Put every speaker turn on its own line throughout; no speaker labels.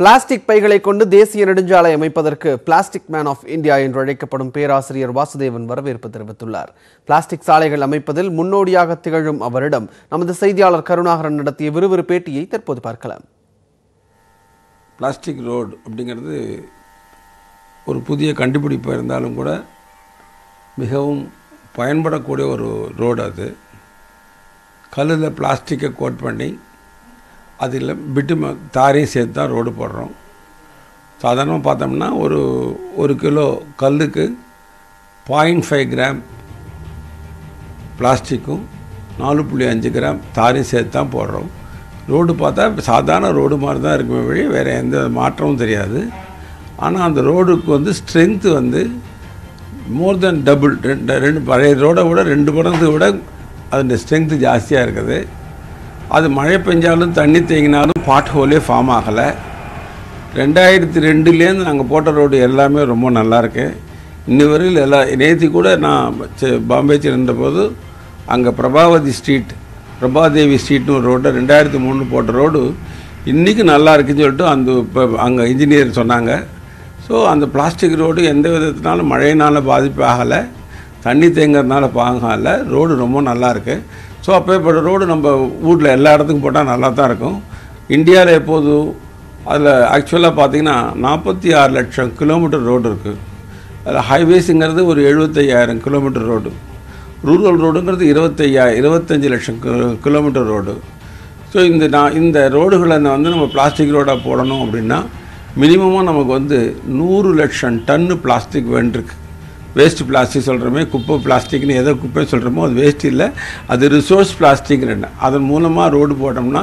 Plastic பைகளை கொண்டு தேசிய நெடுஞ்சாலை அமைப்பதற்கு பிளாஸ்டிக் மேன் ஆஃப் இந்தியா என்று அழைக்கப்படும் பேராசிரியர் வாசுதேவன் வரவேற்பு தெரிவித்துள்ளார். பிளாஸ்டிக் சாலைகள் அமைப்பதில் முன்னோடியாக திகழும் அவரிடம் நமது செய்தியாளர் கருணாகரன் நடத்திய விறுவிறு பேட்டியை தற்போது பார்க்கலாம்.
பிளாஸ்டிக் ரோடு அப்படிங்கிறது ஒரு புதிய கண்டுபிடிப்பு இருந்தாலும் கூட மிகவும் பயன்படக்கூடிய ஒரு ரோடு அது. கல்லில் பிளாஸ்டிக்கை கோட் பண்ணி அதில் பிட்டு தாரையும் சேர்த்து தான் ரோடு போடுறோம். சாதாரணமாக பார்த்தோம்னா ஒரு ஒரு கிலோ கல்லுக்கு பாயிண்ட் ஃபைவ் கிராம் பிளாஸ்டிக்கும் நாலு புள்ளி அஞ்சு கிராம் தாரையும் சேர்த்து தான் போடுறோம். ரோடு பார்த்தா சாதாரண ரோடு மாதிரி தான் இருக்குமே வழி வேறு எந்த மாற்றமும் தெரியாது. ஆனால் அந்த ரோடுக்கு வந்து ஸ்ட்ரென்த்து வந்து மோர் தென் டபுள் ரெண்டு ரெண்டு பழைய ரோடை விட ரெண்டு மடங்கு விட அதோட ஸ்ட்ரென்த்து ஜாஸ்தியாக இருக்குது. அது மழை பெஞ்சாலும் தண்ணி தேங்கினாலும் பாட் ஹோலே ஃபார்ம் ஆகலை. ரெண்டாயிரத்தி ரெண்டுலேருந்து நாங்கள் போட்ட ரோடு எல்லாமே ரொம்ப நல்லா இருக்கு. இன்னி வரையில் எல்லா நேற்று கூட நான் பாம்பே சென்றபோது அங்கே பிரபாவதி ஸ்ட்ரீட் பிரபாதேவி ஸ்ட்ரீட்னு ஒரு ரோடு ரெண்டாயிரத்தி மூணு போட்ட ரோடு இன்றைக்கி நல்லா இருக்குன்னு சொல்லிட்டு அந்த இப்போ அங்கே இன்ஜினியர் சொன்னாங்க. ஸோ அந்த பிளாஸ்டிக் ரோடு எந்த விதத்தினாலும் மழையினால் பாதிப்பு ஆகலை. தண்ணி தேங்கிறதுனால பாகலை ரோடு ரொம்ப நல்லா இருக்குது ஸோ அப்பேற்பட்ட ரோடு நம்ம ஊரில் எல்லா இடத்துக்கும் போட்டால் நல்லா தான் இருக்கும். இந்தியாவில் எப்போதும் அதில் ஆக்சுவலாக பார்த்தீங்கன்னா நாற்பத்தி ஆறு லட்சம் கிலோமீட்டர் ரோடு இருக்குது அதில் ஹைவேஸுங்கிறது ஒரு எழுபத்தையாயிரம் கிலோமீட்டர் ரோடு ரூரல் ரோடுங்கிறது இருபத்தையா இருபத்தஞ்சி லட்சம் கிலோமீட்டர் ரோடு ஸோ இந்த நான் இந்த ரோடுகளை வந்து நம்ம பிளாஸ்டிக் ரோடாக போடணும் அப்படின்னா மினிமமாக நமக்கு வந்து நூறு லட்சம் டன்னு பிளாஸ்டிக் வேண்டிருக்கு வேஸ்ட் பிளாஸ்டிக் சொல்கிறோமே குப்பை பிளாஸ்டிக்னு எதை குப்பை சொல்கிறோமோ அது வேஸ்ட் இல்லை. அது ரிசோர்ஸ் பிளாஸ்டிக்னு அதன் மூலமாக ரோடு போட்டோம்னா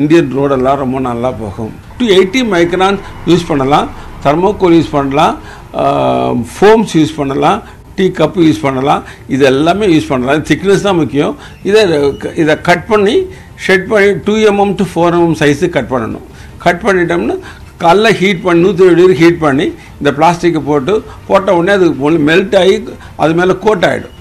இந்தியன் ரோடெல்லாம் ரொம்ப நல்லா போகும். டூ எயிட்டி மைக்ரான் யூஸ் பண்ணலாம். தர்மோகோல் யூஸ் பண்ணலாம். ஃபோம்ஸ் யூஸ் பண்ணலாம். டீ கப்பு யூஸ் பண்ணலாம். இது எல்லாமே யூஸ் பண்ணலாம். திக்னஸ் தான் முக்கியம். இதை இதை கட் பண்ணி ஷெட் பண்ணி two mm to four mm size cut பண்ணணும். கட் பண்ணிட்டோம்னா காலைல ஹீட் பண்ணி நூற்றி டிகிரி ஹீட் பண்ணி இந்த பிளாஸ்டிக்கை போட்டு போட்ட உடனே அது மெல்ட் ஆகி அது மேலே கோட் ஆகிடும்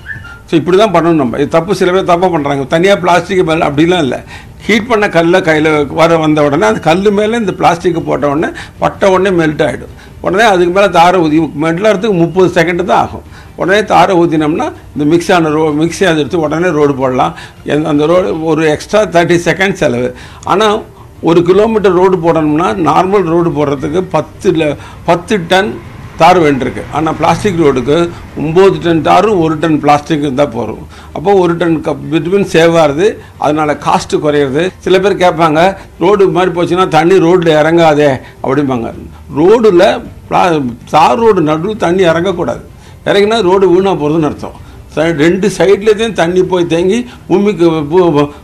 ஸோ இப்படி தான் பண்ணணும் நம்ம. இது தப்பு சில பேர் தப்பாக பண்ணுறாங்க தனியாக பிளாஸ்டிக் மேலே அப்படிலாம் இல்லை. ஹீட் பண்ண கல்லை கையில் வர வந்த உடனே அந்த கல் மேலே இந்த பிளாஸ்டிக்கை போட்ட உடனே பட்ட உடனே மெல்ட் ஆகிடும் உடனே அதுக்கு மேலே தாரை ஊதி மெல்ட்லாகிறதுக்கு முப்பது செகண்டு தான் ஆகும். உடனே தாரை ஊற்றினோம்னா இந்த மிக்ஸ் ஆன ரோ மிக்ஸி அதை எடுத்து உடனே ரோடு போடலாம். எந்த- அந்த ரோடு ஒரு எக்ஸ்ட்ரா தேர்ட்டி செகண்ட் செலவு. ஆனால் ஒரு கிலோமீட்டர் ரோடு போடணும்னா நார்மல் ரோடு போடுறதுக்கு பத்து பத்து டன் தார் வேண்டியிருக்கு. ஆனால் பிளாஸ்டிக் ரோடுக்கு ஒம்பது டன் தாரும் ஒரு டன் பிளாஸ்டிக் தான் போகிறோம் அப்போ ஒரு டன் கப் பிட்வீன் சேவ் ஆகுது. அதனால் காஸ்ட்டு குறையிறது. சில பேர் கேட்பாங்க ரோடு மாதிரி போச்சுன்னா தண்ணி ரோட்டில் இறங்காதே அப்படிம்பாங்க. ரோடில் தார் ரோடு நடுவு தண்ணி இறங்கக்கூடாது. இறங்கினா ரோடு வீணாக போகிறதுன்னு அர்த்தம். ரெண்டு சைட்லேயும் தண்ணி போய் தேங்கி பூமிக்கு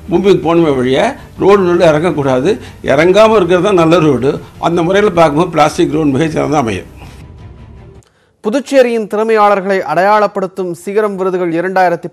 பூமிக்கு போகணுமே வழிய ரோடு நல்லா இறங்கக்கூடாது. இறங்காமல் இருக்கிறது தான் நல்ல ரோடு. அந்த முறையில் பார்க்கும்போது பிளாஸ்டிக் ரோடு மிகச்சிறந்த அமையும்.
புதுச்சேரியின் திறமையாளர்களை அடையாளப்படுத்தும் சிகரம் விருதுகள் இரண்டாயிரத்தி